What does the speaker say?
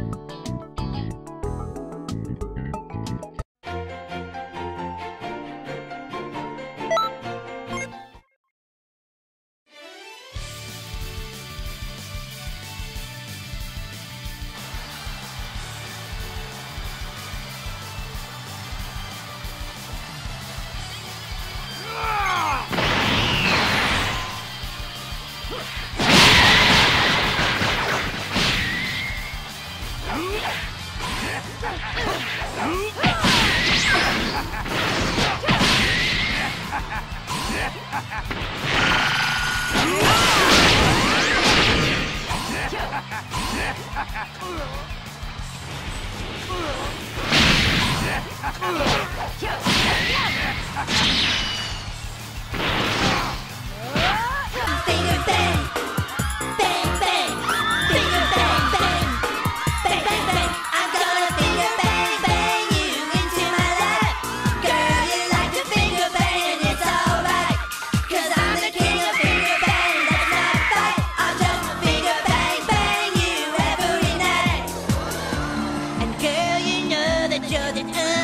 Yeah! Yeah. judge it.